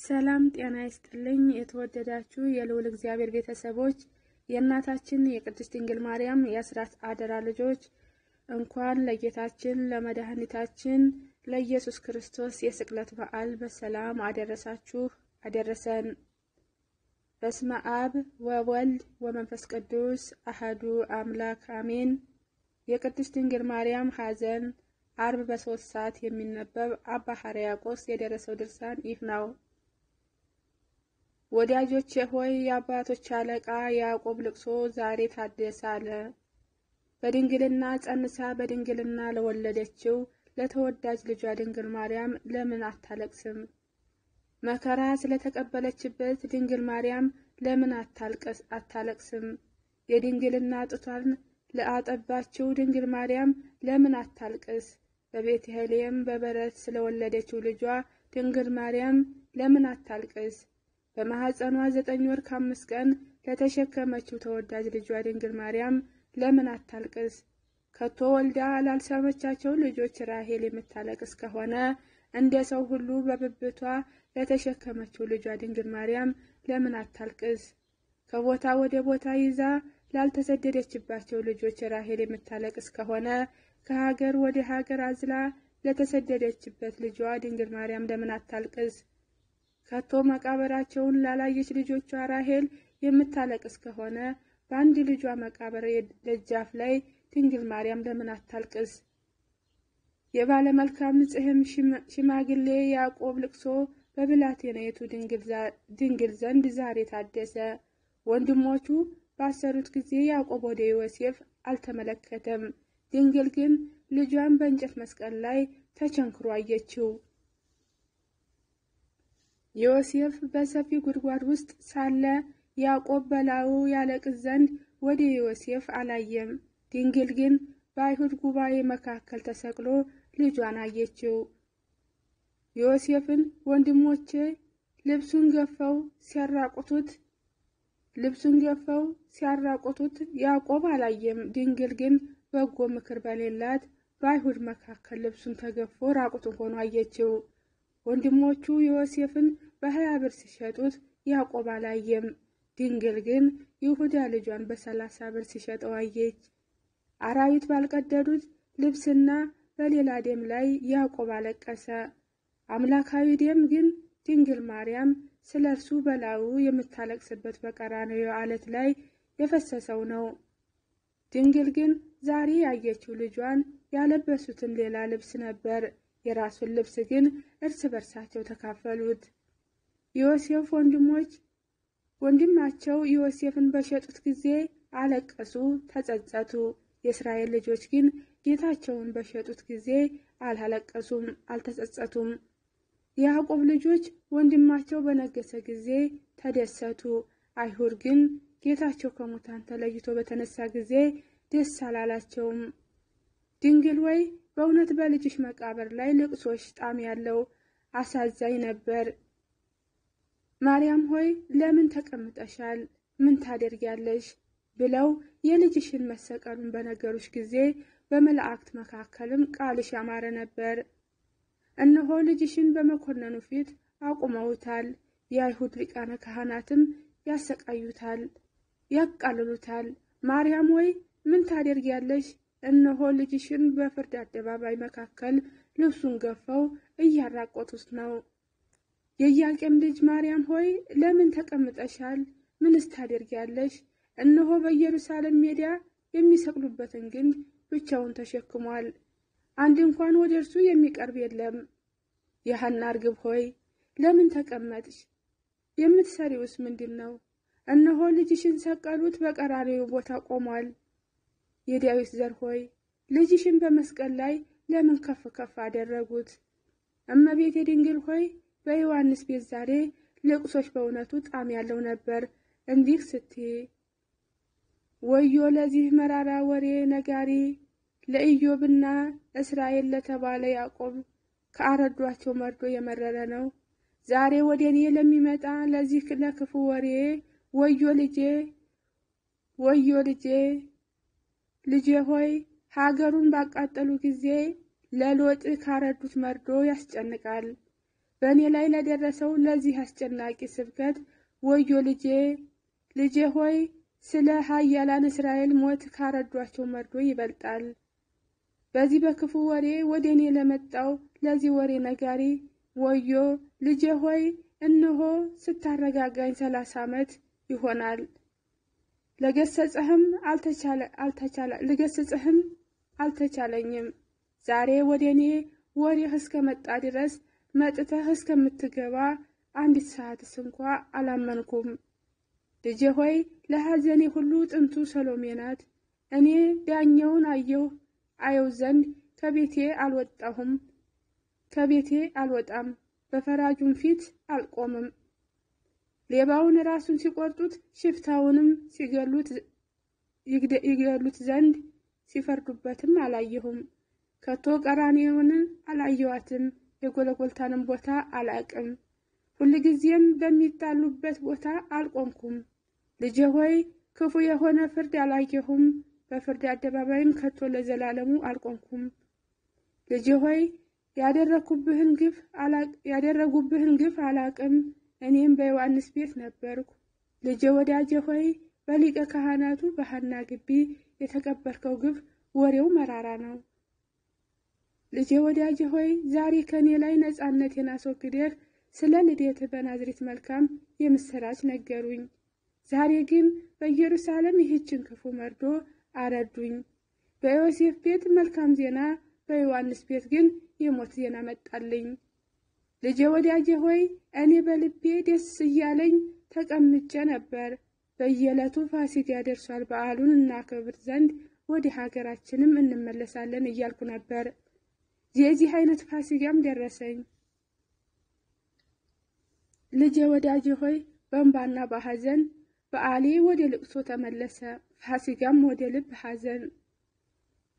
ሰላም ጤና ይስጥልኝ። የተወደዳችሁ የልዑል እግዚአብሔር ቤተሰቦች የእናታችን የቅድስት ድንግል ማርያም የአስራት አደራ ልጆች እንኳን ለጌታችን ለመድኃኒታችን ለኢየሱስ ክርስቶስ የስቅለት በዓል በሰላም አደረሳችሁ አደረሰን። በስመ አብ ወወልድ ወመንፈስ ቅዱስ አህዱ አምላክ አሜን። የቅድስት ድንግል ማርያም ሐዘን አርብ በሶስት ሰዓት የሚነበብ አባ ሕርያቆስ የደረሰው ድርሳን ይህ ነው። ወዳጆቼ ሆይ የአባቶች አለቃ የያዕቆብ ልቅሶ ዛሬ ታደሰ አለ። በድንግልና ጸንሳ በድንግልና ለወለደችው ለተወዳጅ ልጇ ድንግል ማርያም ለምን አታለቅስም? መከራ ስለተቀበለችበት ድንግል ማርያም ለምን አታለቅስም? የድንግልና ጡቷን ለአጠባችው ድንግል ማርያም ለምን አታልቅስ? በቤተልሔም በበረት ስለወለደችው ልጇ ድንግል ማርያም ለምን አታልቅስ? በማኅፀኗ ዘጠኝ ወር ከአምስት ቀን ለተሸከመችው ተወዳጅ ልጇ ድንግል ማርያም ለምን አታልቅስ? ከቶ ወልዳ ላልሰመቻቸው ልጆች ራሄል የምታለቅስ ከሆነ እንደ ሰው ሁሉ በብብቷ ለተሸከመችው ልጇ ድንግል ማርያም ለምን አታልቅስ? ከቦታ ወደ ቦታ ይዛ ላልተሰደደችባቸው ልጆች ራሄል የምታለቅስ ከሆነ ከሀገር ወደ ሀገር አዝላ ለተሰደደችበት ልጇ ድንግል ማርያም ለምን አታልቅስ? ከቶ መቃብራቸውን ላላየች ልጆቿ ራሄል የምታለቅስ ከሆነ በአንድ ልጇ መቃብር ደጃፍ ላይ ድንግል ማርያም ለምን አታልቅስ? የባለመልካም ጽሕም ሽማግሌ ያዕቆብ ልቅሶ በብላቴናይቱ ድንግል ዘንድ ዛሬ ታደሰ። ወንድሞቹ ባሰሩት ጊዜ ያዕቆብ ወደ ዮሴፍ አልተመለከተም። ድንግል ግን ልጇን በእንጨት መስቀል ላይ ተቸንክሮ አየችው። ዮሴፍ በሰፊ ጉድጓድ ውስጥ ሳለ ያዕቆብ በላዩ ያለቅስ ዘንድ ወደ ዮሴፍ አላየም። ድንግል ግን በአይሁድ ጉባኤ መካከል ተሰቅሎ ልጇን አየችው። ዮሴፍን ወንድሞቼ ልብሱን ገፈው ሲያራቁቱት ልብሱን ገፈው ሲያራቁቱት ያዕቆብ አላየም። ድንግል ግን በጎ ምክር በሌላት በአይሁድ መካከል ልብሱን ተገፎ ራቁቱን ሆኖ አየችው። ወንድሞቹ ዮሴፍን በሀያ ብር ሲሸጡት ያዕቆብ አላየም። ድንግል ግን ይሁዳ ልጇን በሰላሳ ብር ሲሸጠው አየች። አራዊት ባልቀደዱት ልብስና በሌላ ደም ላይ ያዕቆብ አለቀሰ። አምላካዊ ደም ግን ድንግል ማርያም ስለ እርሱ በላዩ የምታለቅስበት በቀራንዮ ዓለት ላይ የፈሰሰው ነው። ድንግል ግን ዛሬ ያየችው ልጇን ያለበሱትን ሌላ ልብስ ነበር። የራሱን ልብስ ግን እርስ በርሳቸው ተካፈሉት። ዮሴፍ ወንድሞች ወንድማቸው ዮሴፍን በሸጡት ጊዜ አለቀሱ፣ ተጸጸቱ። የእስራኤል ልጆች ግን ጌታቸውን በሸጡት ጊዜ አላለቀሱም፣ አልተጸጸቱም። የያዕቆብ ልጆች ወንድማቸው በነገሰ ጊዜ ተደሰቱ። አይሁድ ግን ጌታቸው ከሙታን ተለይቶ በተነሳ ጊዜ ደስ አላላቸውም። ድንግል ወይ በእውነት በልጅሽ መቃብር ላይ ልቅሶሽ ጣም ያለው አሳዛኝ ነበር። ማርያም ሆይ ለምን ተቀምጠሻል? ምን ታደርጊያለሽ? ብለው የልጅሽን መሰቀሉን በነገሩሽ ጊዜ በመላእክት መካከልም ቃልሽ ያማረ ነበር። እነሆ ልጅሽን በመኮንኑ ፊት አቁመውታል። የአይሁድ ሊቃነ ካህናትም ያሰቃዩታል፣ ያቃልሉታል። ማርያም ወይ ምን ታደርጊያለሽ? እነሆ ልጅሽን በፍርድ አደባባይ መካከል ልብሱን ገፈው እያራቆቱት ነው። የኢያቄም ልጅ ማርያም ሆይ ለምን ተቀምጠሻል? ምንስ ታደርጊያለሽ? እነሆ በኢየሩሳሌም ሜዳ የሚሰቅሉበትን ግንድ ብቻውን ተሸክሟል። አንድ እንኳን ወደ እርሱ የሚቀርብ የለም። የሐና እርግብ ሆይ ለምን ተቀመጥሽ? የምትሰሪውስ ምንድን ነው? እነሆ ልጅሽን ሰቀሉት፣ በቀራንዮ ቦታ ቆሟል። የዳዊት ዘር ሆይ ልጅሽን በመስቀል ላይ ለምን ከፍ ከፍ አደረጉት? እመቤቴ ድንግል ሆይ በዮሐንስ ቤት ዛሬ ልቅሶች በእውነቱ ጣዕም ያለው ነበር። እንዲህ ስትይ ወዮ ለዚህ መራራ ወሬ ነጋሪ ለኢዮብና እስራኤል ለተባለ ያዕቆብ ከአረዷቸው መርዶ የመረረ ነው። ዛሬ ወደ እኔ ለሚመጣ ለዚህ ለክፉ ወሬ ወዮ ልጄ ወዮ ልጄ ልጄ ሆይ ሀገሩን ባቃጠሉ ጊዜ ለሎጥ ካረዱት መርዶ ያስጨንቃል። በእኔ ላይ ለደረሰው ለዚህ አስጨናቂ ስብከት ወዮ ልጄ ልጄ ሆይ ስለ ኃያላን እስራኤል ሞት ካረዷቸው መርዶ ይበልጣል። በዚህ በክፉ ወሬ ወደ እኔ ለመጣው ለዚህ ወሬ ነጋሪ ወዮ ልጄ ሆይ እነሆ ስታረጋጋኝ ሰላሳ ዓመት ይሆናል። ለገሰጸህም ልገስጽህም አልተቻለኝም። ዛሬ ወደ እኔ ወሬህ እስከመጣ ድረስ መጥተህ እስከምትገባ አንዲት ሰዓትስ እንኳ አላመንኩም። ልጄ ሆይ ለሐዘኔ ሁሉ ጥንቱ ሰሎሜ ናት። እኔ ዳኛውን አየሁ አየው ዘንድ ከቤቴ አልወጣሁም ከቤቴ አልወጣም፣ በፈራጁም ፊት አልቆምም። ሌባውን ራሱን ሲቆርጡት ሽፍታውንም ይገሉት ዘንድ ሲፈርዱበትም አላየሁም። ከቶ ቀራንዮውን አላየዋትም፣ የጎለጎልታንም ቦታ አላቅም። ሁልጊዜም በሚጣሉበት ቦታ አልቆምኩም። ልጄ ሆይ ክፉ የሆነ ፍርድ አላየሁም፣ በፍርድ አደባባይም ከቶ ለዘላለሙ አልቆምኩም። ልጄ ሆይ ያደረጉብህን ግፍ አላቅም፣ እኔም በዮሐንስ ቤት ነበርኩ። ልጄ ወዳጄ ሆይ በሊቀ ካህናቱ በሐና ግቢ የተቀበልከው ግፍ ወሬው መራራ ነው። ልጄ ወዳጄ ሆይ ዛሬ ከእኔ ላይ ነፃነቴን አስወግደህ ስለ ልደትህ በናዝሬት መልካም የምስራች ነገሩኝ። ዛሬ ግን በኢየሩሳሌም ይህችን ክፉ መርዶ አረዱኝ። በዮሴፍ ቤት መልካም ዜና፣ በዮሐንስ ቤት ግን የሞት ዜና መጣልኝ። ልጄ ወዳጄ ሆይ እኔ በልቤ ደስ እያለኝ ተቀምጬ ነበር። በየዕለቱ ፋሲካ ደርሷል፣ በዓሉን እናከብር ዘንድ ወደ ሀገራችንም እንመለሳለን እያልኩ ነበር። የዚህ አይነት ፋሲካም ደረሰኝ። ልጄ ወዳጄ ሆይ በእንባና በሐዘን በዓሌ ወደ ልቅሶ ተመለሰ፣ ፋሲካም ወደ ልብ ሐዘን።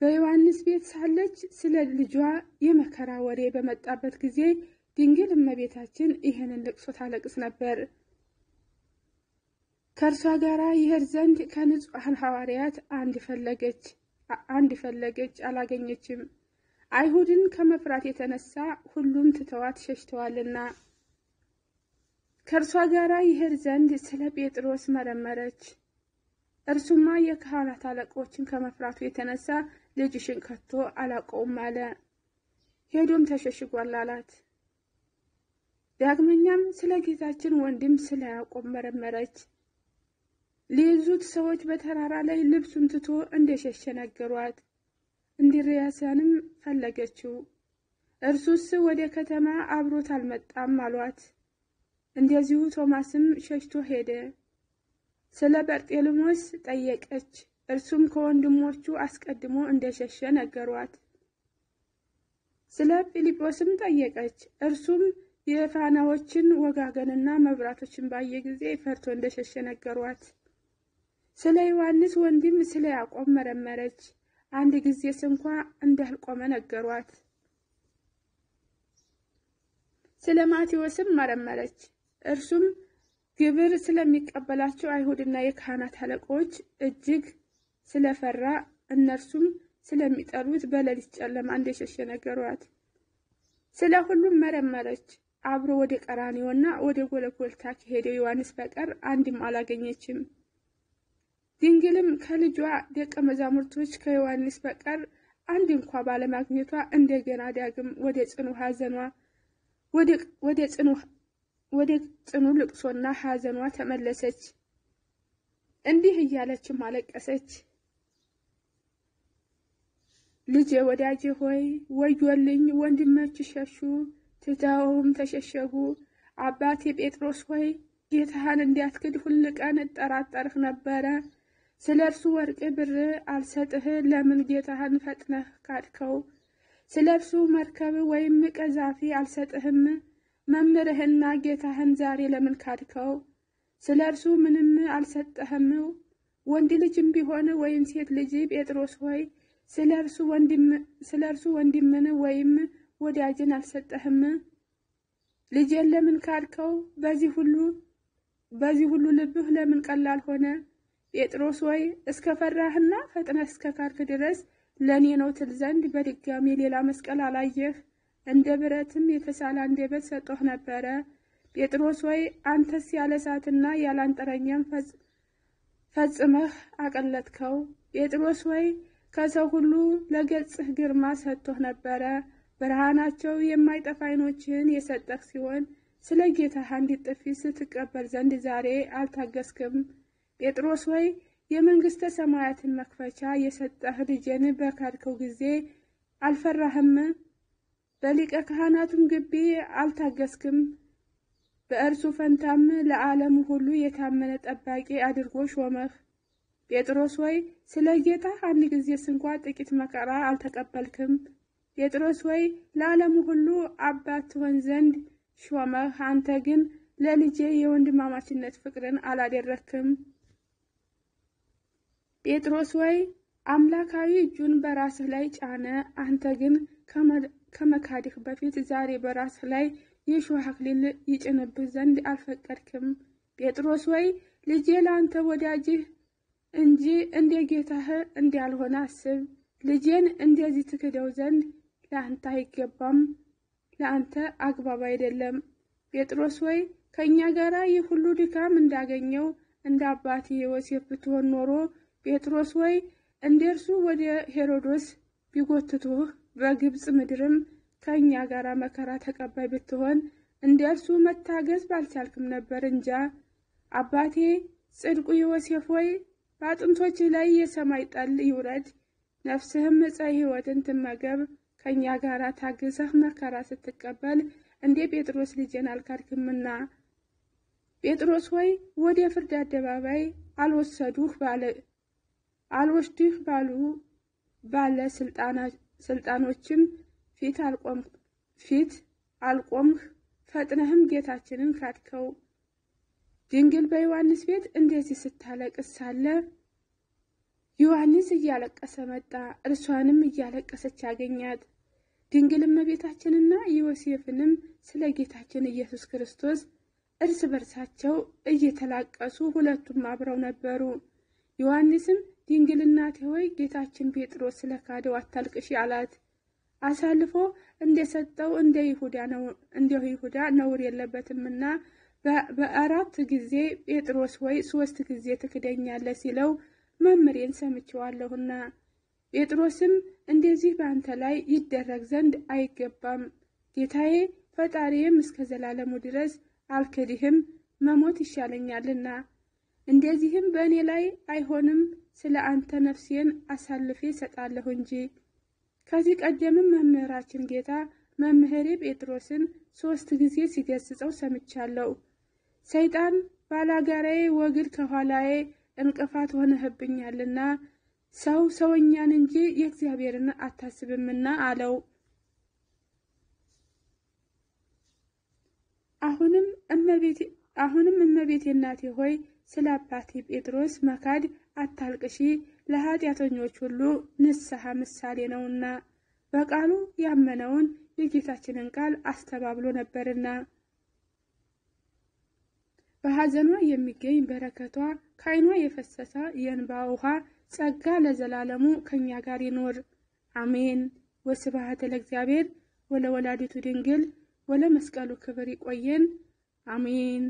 በዮሐንስ ቤት ሳለች ስለ ልጇ የመከራ ወሬ በመጣበት ጊዜ ድንግል እመቤታችን ይህንን ልቅሶ ታለቅስ ነበር። ከእርሷ ጋር ይሄድ ዘንድ ከንጹሐን ሐዋርያት አንድ ፈለገች አንድ ፈለገች፣ አላገኘችም። አይሁድን ከመፍራት የተነሳ ሁሉም ትተዋት ሸሽተዋልና ከእርሷ ጋር ይሄድ ዘንድ ስለ ጴጥሮስ መረመረች። እርሱማ የካህናት አለቆችን ከመፍራቱ የተነሳ ልጅሽን ከቶ አላውቀውም አለ። ሄዶም ተሸሽጓል አላት። ዳግመኛም ስለ ጌታችን ወንድም ስለ ያዕቆብ መረመረች። ሊይዙት ሰዎች በተራራ ላይ ልብሱን ትቶ እንደሸሸ ነገሯት። እንድርያስንም ፈለገችው። እርሱስ ወደ ከተማ አብሮት አልመጣም አሏት። እንደዚሁ ቶማስም ሸሽቶ ሄደ። ስለ በርጤልሞስ ጠየቀች። እርሱም ከወንድሞቹ አስቀድሞ እንደሸሸ ነገሯት። ስለ ፊልጶስም ጠየቀች። እርሱም የፋናዎችን ወጋገንና መብራቶችን ባየ ጊዜ ፈርቶ እንደሸሸ ነገሯት። ስለ ዮሐንስ ወንድም ስለ ያዕቆብ መረመረች። አንድ ጊዜ ስንኳ እንዳልቆመ ነገሯት። ስለ ማቴዎስም መረመረች። እርሱም ግብር ስለሚቀበላቸው አይሁድና የካህናት አለቆች እጅግ ስለፈራ እነርሱም ስለሚጠሉት በሌሊት ጨለማ እንደሸሸ ነገሯት። ስለ ሁሉም መረመረች። አብሮ ወደ ቀራንዮና ወደ ጎለጎልታ ከሄደው ዮሐንስ በቀር አንድም አላገኘችም። ድንግልም ከልጇ ደቀ መዛሙርቶች ከዮሐንስ በቀር አንድ እንኳ ባለማግኘቷ እንደገና ዳግም ወደ ጽኑ ሐዘኗ ወደ ጽኑ ልቅሶና ሐዘኗ ተመለሰች። እንዲህ እያለችም አለቀሰች። ልጄ ወዳጄ ሆይ ወዮልኝ፣ ወንድሞች ሸሹ፣ ትተውም ተሸሸጉ። አባቴ ጴጥሮስ ሆይ ጌታህን እንዲያትክድ ሁል ቀን እጠራጠርህ ነበረ። ስለ እርሱ ወርቅ ብር አልሰጥህ፣ ለምን ጌታህን ፈጥነህ ካድከው? ስለ እርሱ መርከብ ወይም ቀዛፊ አልሰጥህም፣ መምህርህና ጌታህን ዛሬ ለምን ካድከው? ስለ እርሱ ምንም አልሰጠህም፣ ወንድ ልጅም ቢሆን ወይም ሴት ልጅ ጴጥሮስ ሆይ ስለ እርሱ ወንድምን ወይም ወዳጅን አልሰጠህም? ልጄን ለምን ካድከው? በዚህ ሁሉ በዚህ ሁሉ ልብህ ለምን ቀላል ሆነ? ጴጥሮስ ወይ እስከ ፈራህና ፈጥነህ እስከ ካድክ ድረስ ለእኔ ነው ትል ዘንድ በድጋሚ ሌላ መስቀል አላየህ እንደ ብረትም የተሳለ አንደበት ሰጥቶህ ነበረ። ጴጥሮስ ሆይ አንተስ ያለ እሳትና ያለ አንጥረኛም ፈጽመህ አቀለጥከው። ጴጥሮስ ሆይ ከሰው ሁሉ ለገጽህ ግርማ ሰጥቶህ ነበረ። ብርሃናቸው የማይጠፋ ዓይኖችህን የሰጠህ ሲሆን ስለ ጌታህ አንዲት ጥፊ ስትቀበል ዘንድ ዛሬ አልታገስክም። ጴጥሮስ ሆይ የመንግሥተ ሰማያትን መክፈቻ የሰጠህ ልጄን በካድከው ጊዜ አልፈራህም? በሊቀ ካህናቱም ግቢ አልታገስክም? በእርሱ ፈንታም ለዓለሙ ሁሉ የታመነ ጠባቂ አድርጎ ሾመህ። ጴጥሮስ ሆይ ስለ ጌታህ አንድ ጊዜ ስንኳ ጥቂት መከራ አልተቀበልክም። ጴጥሮስ ሆይ ለዓለሙ ሁሉ አባት ትሆን ዘንድ ሾመህ። አንተ ግን ለልጄ የወንድማማችነት ፍቅርን አላደረክም። ጴጥሮስ ሆይ አምላካዊ እጁን በራስህ ላይ ጫነ። አንተ ግን ከመካድህ በፊት ዛሬ በራስህ ላይ የእሾህ አክሊል ይጭንብህ ዘንድ አልፈቀድክም። ጴጥሮስ ሆይ ልጄ ለአንተ ወዳጅህ እንጂ እንደ ጌታህ እንዳልሆነ አስብ። ልጄን እንደዚህ ትክደው ዘንድ ለአንተ አይገባም፣ ለአንተ አግባብ አይደለም። ጴጥሮስ ሆይ ከእኛ ጋር ይህ ሁሉ ድካም እንዳገኘው እንደ አባቴ ዮሴፍ ብትሆን ኖሮ ጴጥሮስ ሆይ እንደ እርሱ ወደ ሄሮዶስ ቢጎትቱህ በግብፅ ምድርም ከእኛ ጋር መከራ ተቀባይ ብትሆን እንደ እርሱ መታገዝ ባልቻልክም ነበር እንጃ። አባቴ ጽድቁ ዮሴፍ ሆይ በአጥንቶችህ ላይ የሰማይ ጠል ይውረድ፣ ነፍስህም ዕፀ ሕይወትን ትመገብ። ከእኛ ጋር ታግሰህ መከራ ስትቀበል እንደ ጴጥሮስ ልጄን አልካድክምና። ጴጥሮስ ሆይ ወደ ፍርድ አደባባይ አልወሰዱህ ባለ አልወስድህ ባሉ ባለ ስልጣኖችም ፊት ፊት አልቆምህ፣ ፈጥነህም ጌታችንን ካድከው። ድንግል በዮሐንስ ቤት እንደዚህ ስታለቅስ ሳለ ዮሐንስ እያለቀሰ መጣ። እርሷንም እያለቀሰች አገኛት። ድንግል እመቤታችንና ዮሴፍንም ስለ ጌታችን ኢየሱስ ክርስቶስ እርስ በርሳቸው እየተላቀሱ ሁለቱም አብረው ነበሩ። ዮሐንስም ድንግል እናቴ ሆይ ጌታችን ጴጥሮስ ስለ ካደው አታልቅሺ አላት። አሳልፎ እንደሰጠው እንደ ይሁዳ ነውር የለበትምና በአራት ጊዜ ጴጥሮስ ሆይ ሶስት ጊዜ ትክደኛለህ ሲለው መምሬን ሰምቼዋለሁና። ጴጥሮስም እንደዚህ በአንተ ላይ ይደረግ ዘንድ አይገባም፣ ጌታዬ ፈጣሪዬም እስከ ዘላለሙ ድረስ አልክድህም፣ መሞት ይሻለኛልና እንደዚህም በእኔ ላይ አይሆንም፣ ስለ አንተ ነፍሴን አሳልፌ እሰጣለሁ እንጂ። ከዚህ ቀደምም መምህራችን ጌታ መምህሬ ጴጥሮስን ሦስት ጊዜ ሲገስጸው ሰምቻለሁ። ሰይጣን ባላጋራዬ ወግድ ከኋላዬ እንቅፋት ሆነህብኛልና ሰው ሰውኛን እንጂ የእግዚአብሔርን አታስብምና አለው። አሁንም እመቤቴ አሁንም እመቤቴ እናቴ ሆይ ስለ አባቴ ጴጥሮስ መካድ አታልቅሺ፣ ለኃጢአተኞች ሁሉ ንስሐ ምሳሌ ነውና በቃሉ ያመነውን የጌታችንን ቃል አስተባብሎ ነበርና። በሐዘኗ የሚገኝ በረከቷ ከዓይኗ የፈሰሰ የእንባ ውሃ ጸጋ ለዘላለሙ ከእኛ ጋር ይኖር፣ አሜን። ወስብሐት ለእግዚአብሔር ወለወላዲቱ ድንግል ወለመስቀሉ ክብር ይቆየን፣ አሜን።